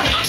Oh,